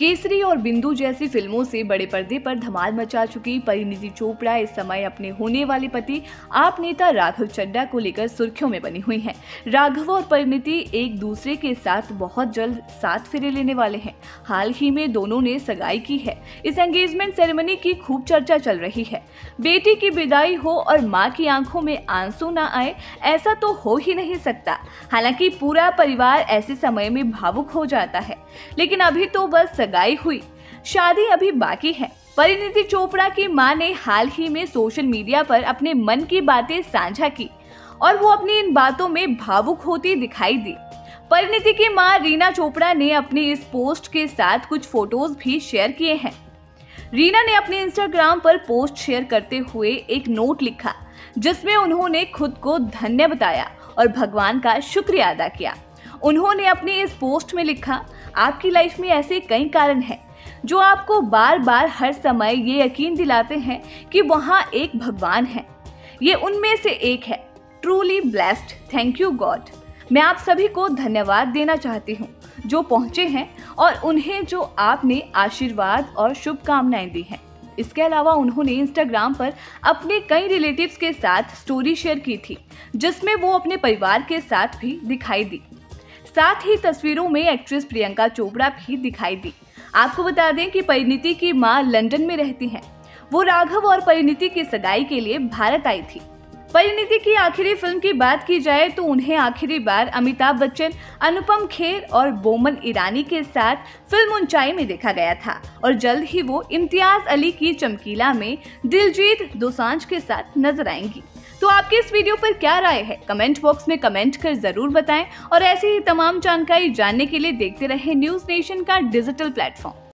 केसरी और बिंदु जैसी फ़िल्मों से बड़े पर्दे पर धमाल मचा चुकी परिणीति चोपड़ा इस समय अपने होने वाले पति, आप नेता राघव चड्डा को लेकर सुर्खियों में बनी हुई हैं। राघव और परिणीति एक दूसरे के साथ बहुत जल्द साथ फेरे लेने वाले हैं। हाल ही में दोनों ने सगाई की है। इस एंगेजमेंट सेरेमनी की खूब चर्चा चल रही है। बेटी की विदाई हो और माँ की आँखों में आँसू न आए, ऐसा तो हो ही नहीं सकता। हालाँकि पूरा परिवार ऐसे समय में भावुक हो जाता है। लेकिन अभी तो बस सगाई हुई। शादी अभी बाकी है। परिणीति चोपड़ा की माँ ने हाल ही में सोशल मीडिया पर अपने मन की बातें साझा की और वो अपनी इन बातों में भावुक होती दिखाई दी। परिणीति की माँ रीना चोपड़ा ने अपनी इस पोस्ट के साथ कुछ फ़ोटोज़ भी शेयर किए हैं। रीना ने अपने इंस्टाग्राम पर पोस्ट शेयर करते हुए एक नोट लिखा, जिसमें उन्होंने खुद को धन्य बताया और भगवान का शुक्रिया अदा किया। उन्होंने अपनी इस पोस्ट में लिखा आपकी लाइफ में ऐसे कई कारण हैं, जो आपको बार बार हर समय ये यकीन दिलाते हैं कि वहाँ एक भगवान है। ये उनमें से एक है। Truly blessed thank you God मैं आप सभी को धन्यवाद देना चाहती हूँ, जो पहुँचे हैं और उन्हें जो आपने आशीर्वाद और शुभकामनाएँ दी हैं। इसके अलावा उन्होंने इंस्टाग्राम पर अपने कई रिलेटिव्स के साथ स्टोरी शेयर की थी, जिसमें वो अपने परिवार के साथ भी दिखाई दी। साथ ही तस्वीरों में एक्ट्रेस प्रियंका चोपड़ा भी दिखाई दी। आपको बता दें कि परिणीति की माँ लंदन में रहती हैं। वो राघव और परिणीति की सगाई के लिए भारत आई थी। परिणीति की आखिरी फ़िल्म की बात की जाए तो उन्हें आखिरी बार अमिताभ बच्चन, अनुपम खेर और बोमन ईरानी के साथ फ़िल्म ऊंचाई में देखा गया था और जल्द ही वो इम्तियाज़ अली की चमकीला में दिलजीत दोसांझ के साथ नज़र आएँगी। तो आपकी इस वीडियो पर क्या राय है? कमेंट बॉक्स में कमेंट कर ज़रूर बताएँ और ऐसी ही तमाम जानकारी जानने के लिए देखते रहे न्यूज़ नेशन का डिजिटल प्लेटफॉर्म।